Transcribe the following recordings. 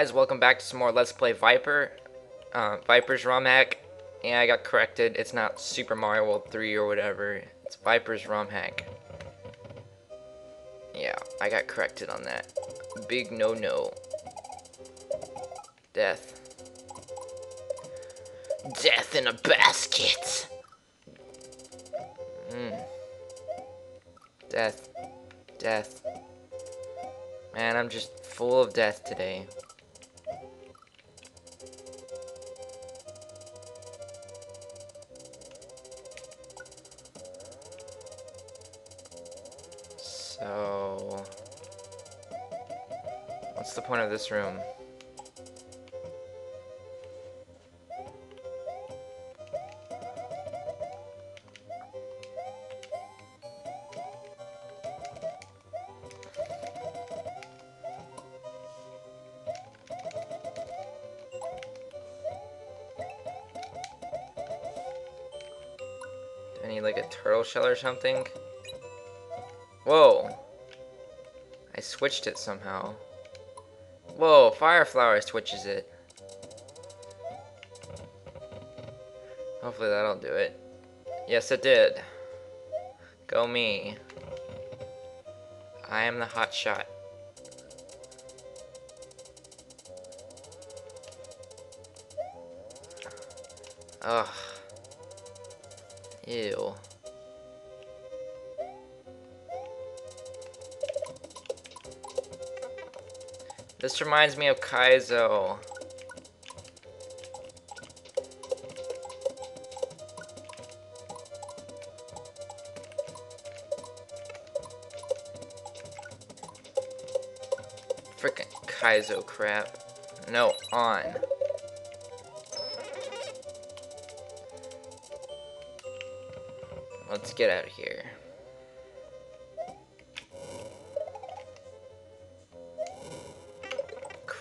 guys, welcome back to some more Let's Play Viper. Uh, Viper's ROM hack. Yeah, I got corrected. It's not Super Mario World 3 or whatever. It's Viper's ROM hack. Yeah, I got corrected on that. Big no-no. Death. Death in a basket! Mm. Death. Death. Man, I'm just full of death today. What's the point of this room? I need like a turtle shell or something? Whoa. I switched it somehow. Whoa, Fire Flower switches it. Hopefully that'll do it. Yes, it did. Go me. I am the hot shot. Ugh. Ew. This reminds me of Kaizo. Frickin' Kaizo crap. No, on. Let's get out of here.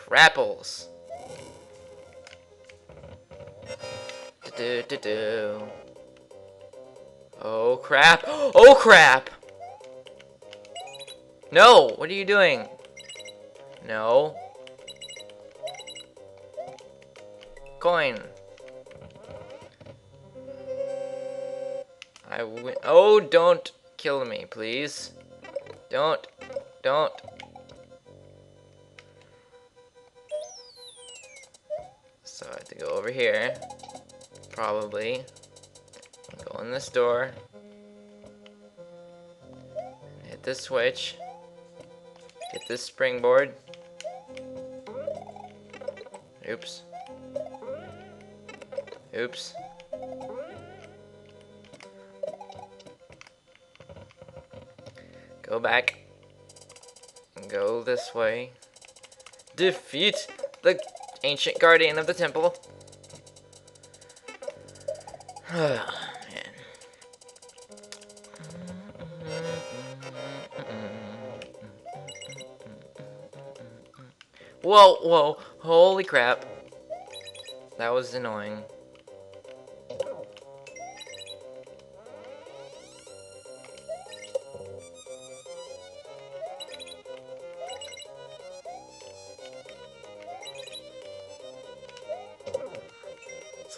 Crapples. Do do do. Oh crap! Oh crap! No! What are you doing? No. Coin. I win. Oh, don't kill me, please. Don't. Don't. So I have to go over here. Probably. Go in this door. Hit this switch. Get this springboard. Oops. Oops. Go back. Go this way. Defeat the ancient guardian of the temple. Whoa, whoa, holy crap. That was annoying.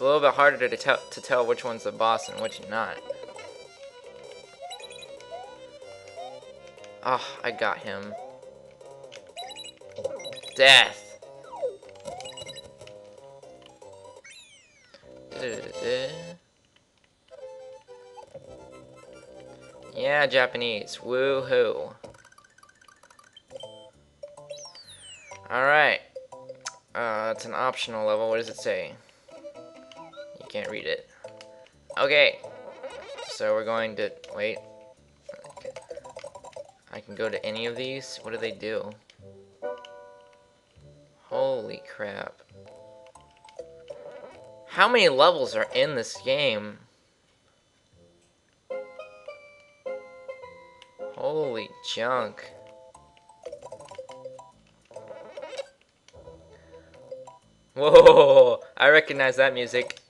A little bit harder to tell to tell which one's the boss and which not. Ah, oh, I got him. Death. Yeah, Japanese. Woohoo. Alright. Uh, it's an optional level. What does it say? Can't read it. Okay. So we're going to... Wait. I can go to any of these? What do they do? Holy crap. How many levels are in this game? Holy junk. Whoa, I recognize that music.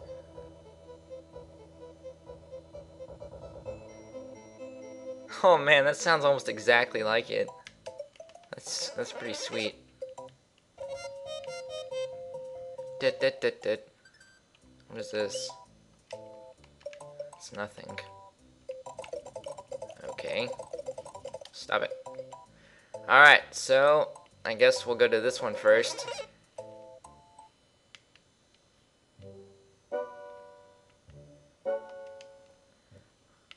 Oh man, that sounds almost exactly like it. That's that's pretty sweet. dit, dit, dit, dit. What is this? It's nothing. Okay. Stop it. Alright, so I guess we'll go to this one first.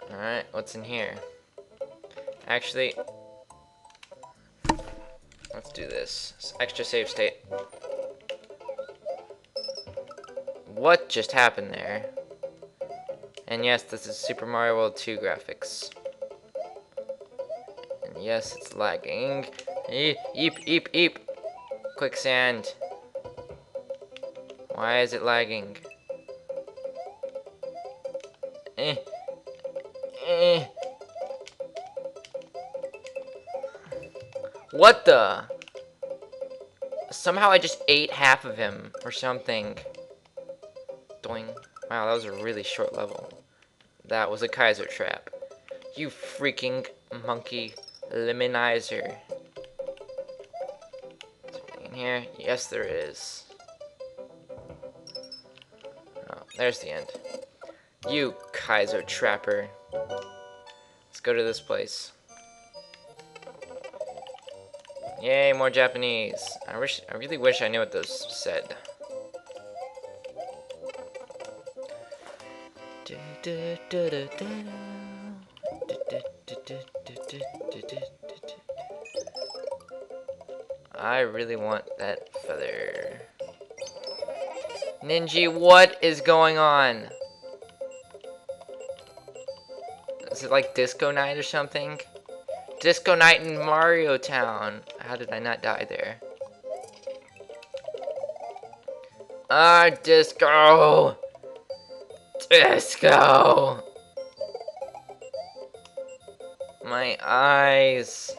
Alright, what's in here? Actually, let's do this. Extra save state. What just happened there? And yes, this is Super Mario World 2 graphics. And yes, it's lagging. Eep, eep, eep, eep. Quicksand. Why is it lagging? Eh. Eh. What the? Somehow I just ate half of him or something. Doing. Wow, that was a really short level. That was a Kaizo trap. You freaking monkey lemonizer. in here? Yes, there is. Oh, there's the end. You Kaizo trapper. Let's go to this place. Yay, more Japanese. I wish I really wish I knew what those said. I really want that feather. Ninji, what is going on? Is it like disco night or something? Disco night in Mario Town. How did I not die there? Ah, disco! Disco! My eyes.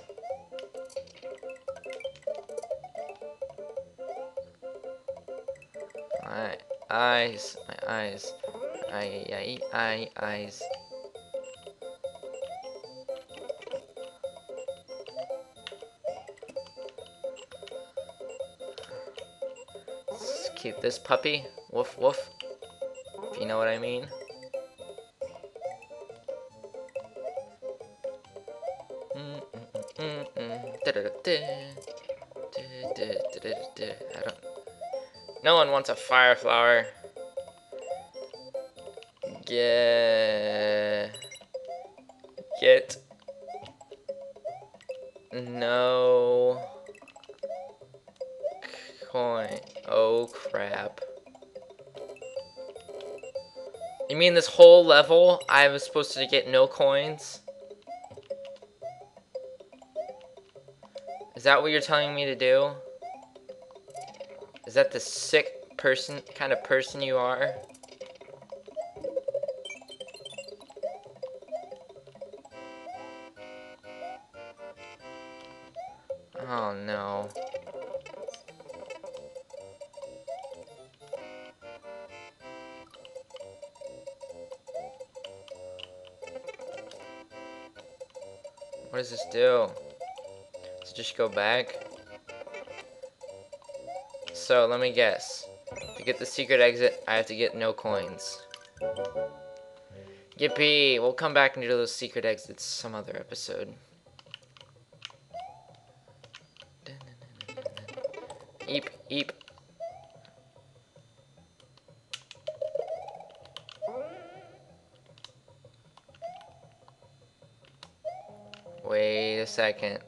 My eyes, my eyes. I, I, I, eyes. Keep this puppy. Woof, woof. If you know what I mean. Mm, mm, mm. I don't. No one wants a fire flower. Mean this whole level I was supposed to get no coins? Is that what you're telling me to do? Is that the sick person kind of person you are? What does this do? Does it just go back? So, let me guess. To get the secret exit, I have to get no coins. Yippee! We'll come back and do those secret exits some other episode. Eep, eep. Second.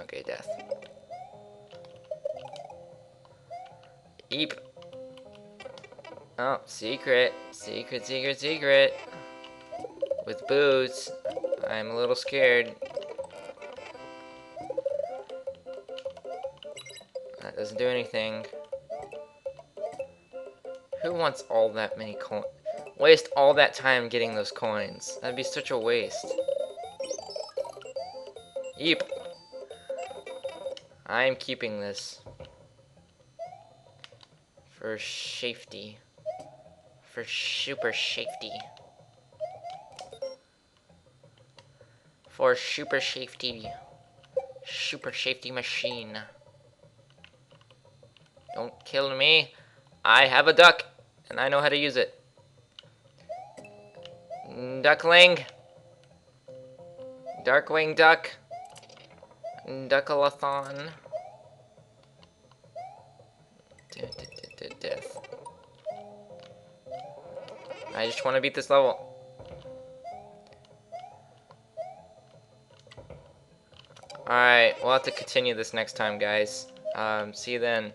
Okay, death. Eep. Oh, secret. Secret, secret, secret. With boots. I'm a little scared. That doesn't do anything. Who wants all that many coins? Waste all that time getting those coins. That'd be such a waste. Yeep. I'm keeping this. For safety. For super safety. For super safety. Super safety machine. Don't kill me. I have a duck, and I know how to use it. Duckling. Darkwing Duck. Duckalathon. Death. I just want to beat this level. Alright, we'll have to continue this next time, guys. Um, see you then.